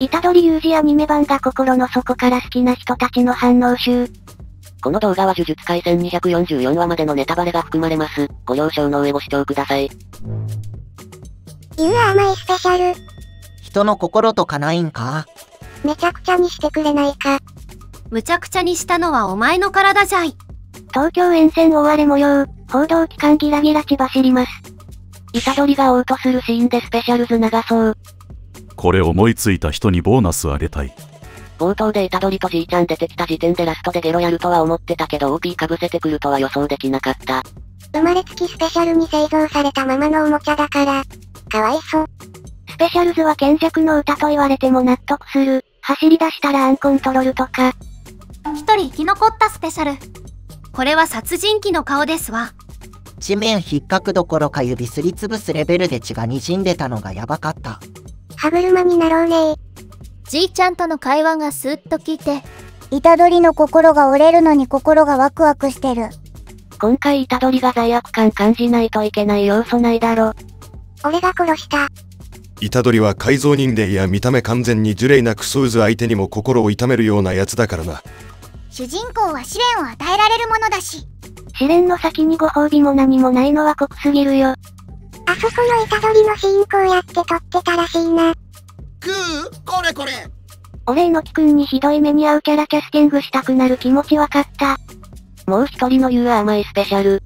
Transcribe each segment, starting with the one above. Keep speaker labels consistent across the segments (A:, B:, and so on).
A: 虎杖裕二アニメ版が心の底から好きな人たちの反応集。
B: この動画は呪術回戦244話までのネタバレが含まれます。ご了承の上ご視聴ください。
A: ゆう甘いスペシャル。
C: 人の心とかないんか？
A: めちゃくちゃにしてくれないか。
D: むちゃくちゃにしたのはお前の体じゃい。
A: 東京沿線大荒れ模様、報道機関ギラギラ血走ります。虎杖が嘔吐するシーンでスペシャルズ流そう。
E: これ思いついた人にボーナスあげたい。
B: 冒頭で虎杖とじいちゃん出てきた時点でラストでゲロやるとは思ってたけど OP 被せてくるとは予想できなかった。
A: 生まれつきスペシャルに製造されたままのおもちゃだから、かわいそう。スペシャルズは賢弱の歌と言われても納得する。走り出したらアンコントロールとか、
D: 一人生き残ったスペシャル。これは殺人鬼の顔ですわ。
C: 地面引っかくどころか指すりつぶすレベルで血が滲んでたのがやばかった。
A: 歯車になろうね
F: じいちゃんとの会話がスーッと聞いて、虎杖の心が折れるのに心がワクワクしてる。
B: 今回虎杖が罪悪感感じないといけない要素ないだろ。
A: 俺が殺した。
G: 虎杖は改造人間や見た目完全に呪霊なクソ渦相手にも心を痛めるようなやつだからな。
F: 主人公は試練を与えられるものだし。
A: 試練の先にご褒美も何もないのは酷すぎるよ。あそこの虎杖のシーンこうやって撮ってたらしいな。
H: くーこれこれ
A: 俺猪木くんにひどい目に遭うキャラキャスティングしたくなる気持ちわかった。
B: もう一人の言う甘いスペシャル。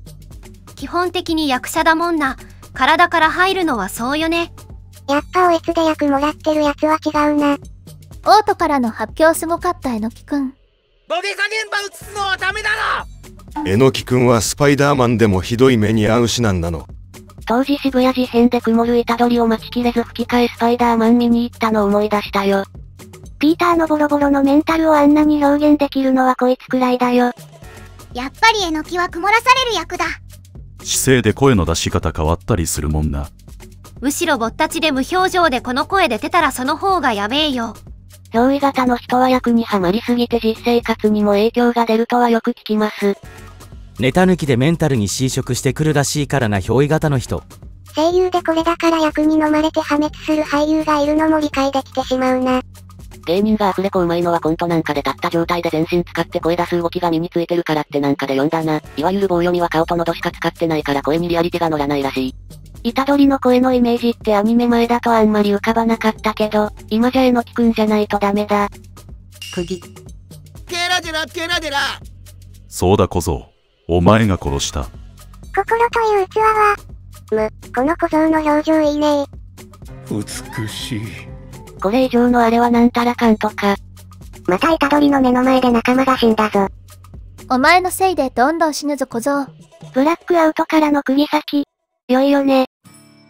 D: 基本的に役者だもんな。体から入るのはそうよね。
A: やっぱおえつで役もらってるやつは違うな。
F: オートからの発表すごかったえのきくん。
H: 土下座現場映すのはダメだろ
G: えのきくんはスパイダーマンでもひどい目に遭うしなんなの。
B: 当時渋谷事変で曇る虎杖を待ちきれず吹き替えスパイダーマン見に行ったの思い出したよ。
A: ピーターのボロボロのメンタルをあんなに表現できるのはこいつくらいだよ。
F: やっぱりえのきは曇らされる役だ。
E: 姿勢で声の出し方変わったりするもんな。
D: むしろぼったちで無表情でこの声出てたらその方がやべえよ。
B: 憑依型の人は役にはまりすぎて実生活にも影響が出るとはよく聞きます。
I: ネタ抜きでメンタルに侵食してくるらしいからな憑依型の人。
A: 声優でこれだから役に飲まれて破滅する俳優がいるのも理解できてしまうな。
B: 芸人がアフレコうまいのはコントなんかで立った状態で全身使って声出す動きが身についてるからってなんかで読んだな。いわゆる棒読みは顔と喉しか使ってないから声にリアリティが乗らないらしい。虎杖の声のイメージってアニメ前だとあんまり浮かばなかったけど、今じゃえのきくんじゃないとダメだ。
C: 釘。
H: ケラジェラケラジェラ
E: そうだ小僧。お前が殺した。
A: 心という器は、む、この小僧の表情いいね
G: 美しい。
B: これ以上のあれはなんたらかんとか。
A: また虎杖の目の前で仲間が死んだぞ。
F: お前のせいでどんどん死ぬぞ小僧。
A: ブラックアウトからの釘先。良いよね。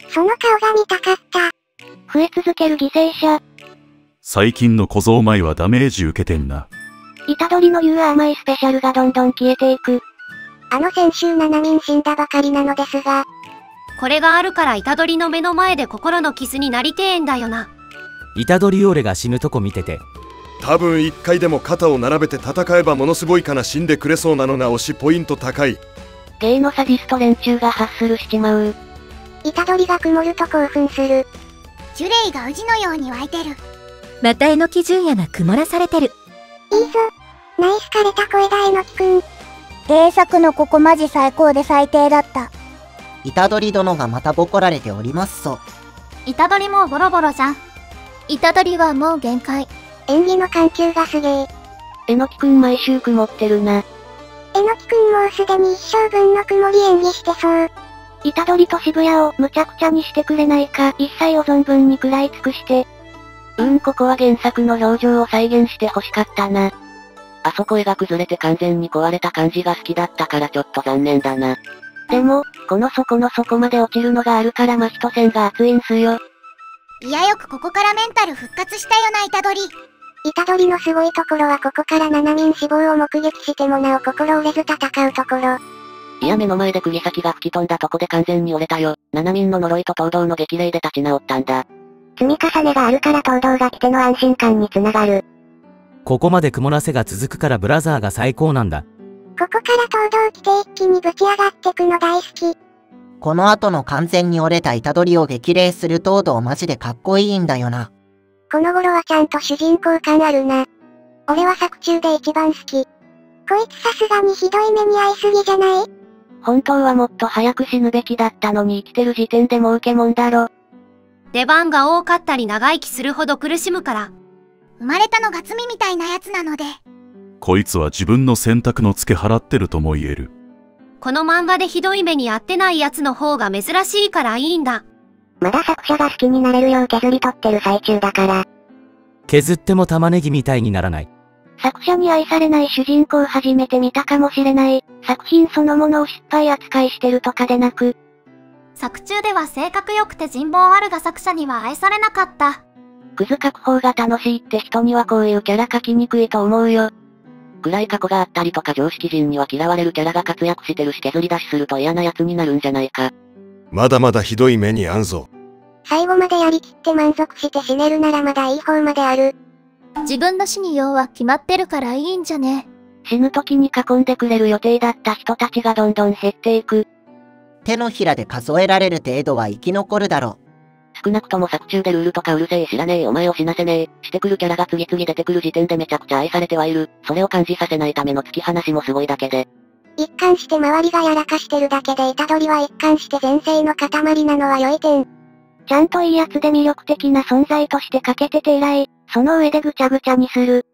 A: その顔が見たかった。増え続ける犠牲者。
E: 最近の小僧舞はダメージ受けてんな。
A: 虎杖の言う甘いスペシャルがどんどん消えていく。あの先週7人死んだばかりなのですが、
D: これがあるから虎杖の目の前で心の傷になりてえんだよな。
I: 虎杖オレが死ぬとこ見てて。
G: 多分一回でも肩を並べて戦えばものすごいから死んでくれそうなのが推しポイント高い。
B: ゲイのサディスト連中がハッスルしちまう。
A: 虎杖が曇ると興奮する。
F: ジュレイが宇治のように湧いてる。
J: またえのき純也が曇らされてる。
A: いいぞ。ナイス枯れた声だえのきくん。
F: 原作のここマジ最高で最低だった。
C: 虎杖殿がまたボコられておりますそ。
D: 虎杖もボロボロじゃん。
F: 虎杖はもう限界。
A: 演技の緩急がすげえ。
B: えのきくん毎週曇ってるな。
A: えのきくんもうすでに一生分の曇り演技してそう。虎杖と渋谷をむちゃくちゃにしてくれないか、一切を存分に食らい尽くして。
B: うーんここは原作の表情を再現して欲しかったな。あそこ絵が崩れて完全に壊れた感じが好きだったからちょっと残念だな。でも、この底の底まで落ちるのがあるから真人線が熱いんすよ。
F: いやよくここからメンタル復活したよな虎杖。
A: 虎杖のすごいところはここから7人死亡を目撃してもなお心折れず戦うところ。
B: いや目の前で釘先が吹き飛んだとこで完全に折れたよ。七民の呪いと東道の激励で立ち直ったんだ。
A: 積み重ねがあるから東道が来ての安心感につながる。
I: ここまで曇らせが続くからブラザーが最高なんだ。
A: ここから東道来て一気にぶち上がってくの大好き。
C: この後の完全に折れた虎杖を激励する東堂マジでかっこいいんだよな。
A: この頃はちゃんと主人公感あるな。俺は作中で一番好き。こいつさすがにひどい目に遭いすぎじゃない？
B: 本当はもっと早く死ぬべきだったのに生きてる時点でもけもんだろ。
D: 出番が多かったり長生きするほど苦しむから。
F: 生まれたのが罪みたいなやつなので。
E: こいつは自分の選択の付け払ってるとも言える。
D: この漫画でひどい目に遭ってないやつの方が珍しいからいいんだ。
A: まだ作者が好きになれるよう削り取ってる最中だから。
I: 削っても玉ねぎみたいにならない。
B: 作者に愛されない主人公初めて見たかもしれない。作品そのものを失敗扱いしてるとかでなく、
D: 作中では性格良くて人望あるが作者には愛されなかった。
B: クズ書く方が楽しいって人にはこういうキャラ書きにくいと思うよ。暗い過去があったりとか常識人には嫌われるキャラが活躍してるし削り出しすると嫌な奴になるんじゃないか。
G: まだまだひどい目にあんぞ。
A: 最後までやりきって満足して死ねるならまだいい方まである。
F: 自分の死に用は決まってるからいいんじゃね。
B: 死ぬ時に囲んでくれる予定だった人たちがどんどん減っていく。
C: 手のひらで数えられる程度は生き残るだろ
B: 少なくとも作中でルールとかうるせえ知らねえお前を死なせねえ、してくるキャラが次々出てくる時点でめちゃくちゃ愛されてはいる。それを感じさせないための突き放しもすごいだけで。
A: 一貫して周りがやらかしてるだけで虎杖は一貫して前世の塊なのは良い点。
B: ちゃんといいやつで魅力的な存在として欠けてて偉い。その上でぐちゃぐちゃにする。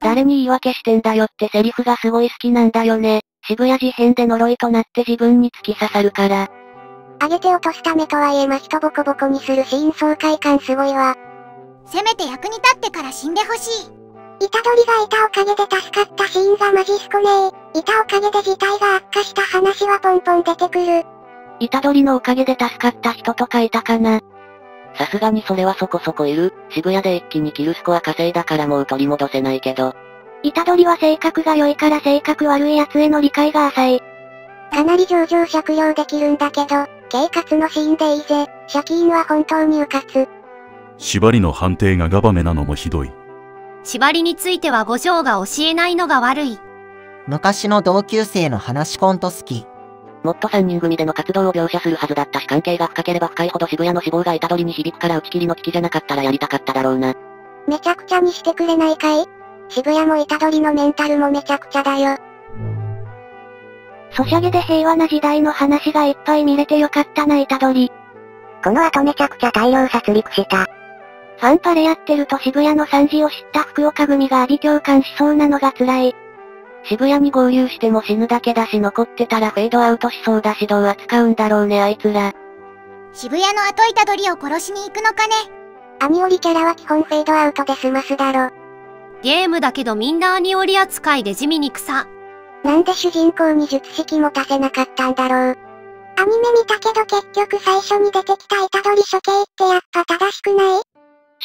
B: 誰に言い訳してんだよってセリフがすごい好きなんだよね。渋谷事変で呪いとなって自分に突き刺さるから。
A: 上げて落とすためとはいえま人ボコボコにするシーン爽快感すごいわ。
F: せめて役に立ってから死んでほしい。
A: 虎杖がいたおかげで助かったシーンがマジすこねえ。いたおかげで事態が悪化した話はポンポン出てくる。
B: 虎杖のおかげで助かった人とかいたかな。さすがにそれはそこそこいる。渋谷で一気にキルスコア稼いだからもう取り戻せないけど。虎杖は性格が良いから性格悪い奴への理解が浅い。
A: かなり上々借用できるんだけど、警察のシーンでいいぜ。借金は本当にうかつ。
E: 縛りの判定がガバメなのもひどい。
D: 縛りについては五条が教えないのが悪い。
C: 昔の同級生の話コント好き。
B: もっと3人組での活動を描写するはずだったし関係が深ければ深いほど渋谷の死亡が虎杖に響くから打ち切りの危機じゃなかったらやりたかっただろうな。
A: めちゃくちゃにしてくれないかい？渋谷も虎杖のメンタルもめちゃくちゃだよ。
B: ソシャゲで平和な時代の話がいっぱい見れてよかったな虎杖。
A: この後めちゃくちゃ大量殺戮した。
B: ファンパレやってると渋谷の惨事を知った福岡組が阿ビ共感しそうなのが辛い。渋谷に合流しても死ぬだけだし残ってたらフェードアウトしそうだしどう扱うんだろうねあいつら。
F: 渋谷の後虎杖を殺しに行くのかね。
A: アニオリキャラは基本フェードアウトで済ますだろ。
D: ゲームだけどみんなアニオリ扱いで地味に草。
A: なんで主人公に術式持たせなかったんだろう。アニメ見たけど結局最初に出てきた虎杖処刑ってやっぱ正しくない？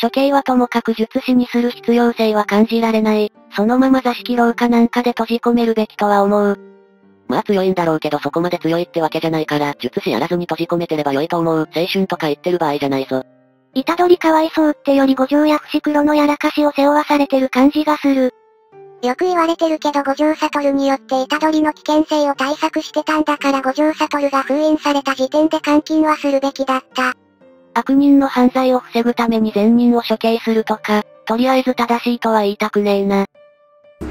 B: 処刑はともかく術師にする必要性は感じられない。そのまま座敷廊下なんかで閉じ込めるべきとは思う。まあ強いんだろうけどそこまで強いってわけじゃないから、術師やらずに閉じ込めてれば良いと思う。青春とか言ってる場合じゃないぞ。虎杖かわいそうってより五条や伏黒のやらかしを背負わされてる感じがする。
A: よく言われてるけど五条悟によって虎杖の危険性を対策してたんだから五条悟が封印された時点で監禁はするべきだった。
B: 悪人の犯罪を防ぐために善人を処刑するとか、とりあえず正しいとは言いたくねえな。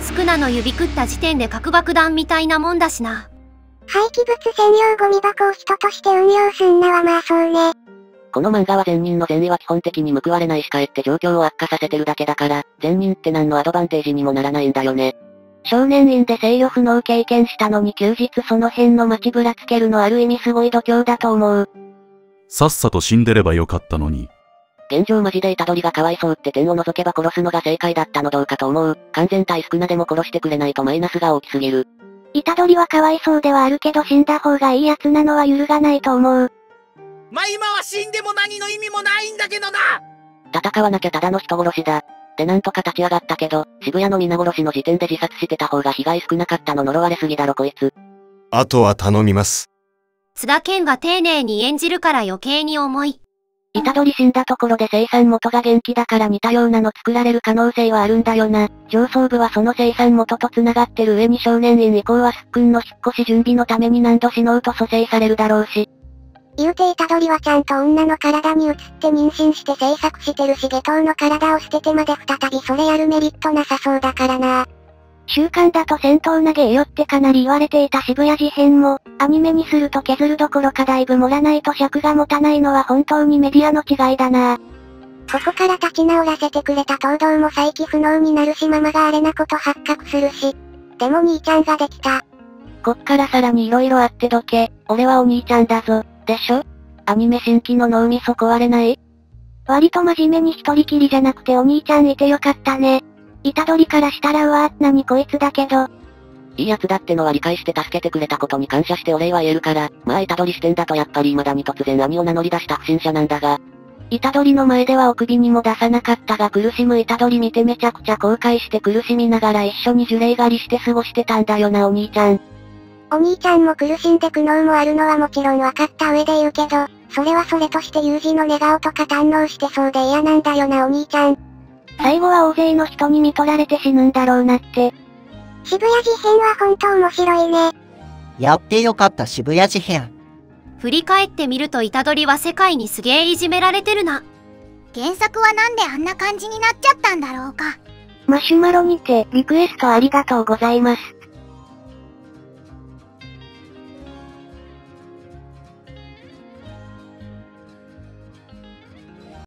D: スクナの指食った時点で核爆弾みたいなもんだしな。
A: 廃棄物専用ゴミ箱を人として運用すんなはまあそうね。
B: この漫画は善人の善意は基本的に報われないしかえって状況を悪化させてるだけだから、善人って何のアドバンテージにもならないんだよね。少年院で制御不能経験したのに休日その辺の街ぶらつけるのある意味すごい度胸だと思う。
E: さっさと死んでればよかったのに。
B: 現状マジで虎杖がかわいそうって点を除けば殺すのが正解だったのどうかと思う。完全体少なでも殺してくれないとマイナスが大きすぎる。虎杖はかわいそうではあるけど死んだ方がいいやつなのは揺るがないと思う。
H: まあ今は死んでも何の意味もないんだけどな
B: 戦わなきゃただの人殺しだ。でなんとか立ち上がったけど、渋谷の皆殺しの時点で自殺してた方が被害少なかったの呪われすぎだろこいつ。
G: あとは頼みます。
D: 津田健が丁寧に演じるから余計に重い。
B: 虎杖死んだところで生産元が元気だから似たようなの作られる可能性はあるんだよな。上層部はその生産元と繋がってる上に少年院以降はすっくんの引っ越し準備のために何度死のうと蘇生されるだろうし。
A: 言うて虎杖はちゃんと女の体に移って妊娠して制作してるし下等の体を捨ててまで再びそれやるメリットなさそうだからな。習慣だと戦闘投げえよってかなり言われていた渋谷事変も、アニメにすると削るどころかだいぶ盛らないと尺が持たないのは本当にメディアの違いだな。ここから立ち直らせてくれた東堂も再起不能になるしママがあれなこと発覚するし。でも兄ちゃんができた。
B: こっからさらに色々あってどけ、俺はお兄ちゃんだぞ、でしょ？アニメ新規の脳みそ壊れない？
A: 割と真面目に一人きりじゃなくてお兄ちゃんいてよかったね。虎杖からしたらうわー何こいつだけど。
B: いいやつだってのは理解して助けてくれたことに感謝してお礼は言えるから、まあ虎杖視点だとやっぱり未だに突然兄を名乗り出した不審者なんだが、虎杖の前ではお首にも出さなかったが苦しむ虎杖見てめちゃくちゃ後悔して苦しみながら一緒に呪霊狩りして過ごしてたんだよなお兄ちゃん。
A: お兄ちゃんも苦しんで苦悩もあるのはもちろん分かった上で言うけど、それはそれとして友人の寝顔とか堪能してそうで嫌なんだよなお兄ちゃん。最後は大勢の人に見取られて死ぬんだろうなって。渋谷事変は本当面白いね。
C: やってよかった渋谷事変。
D: 振り返ってみると虎杖は世界にすげえいじめられてるな。
F: 原作はなんであんな感じになっちゃったんだろうか。
A: マシュマロにてリクエストありがとうございます。